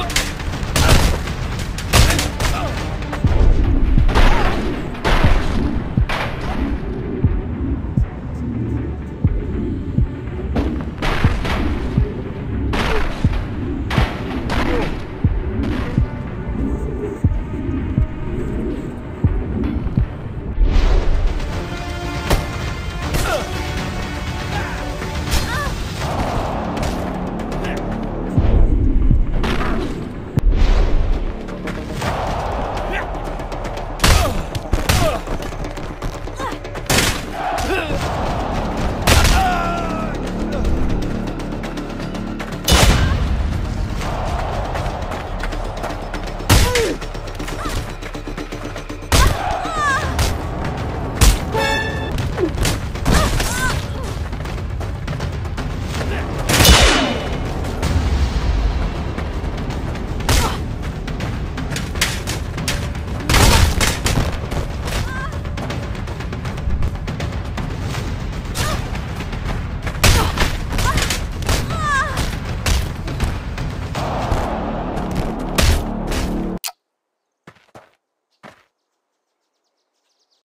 Huh.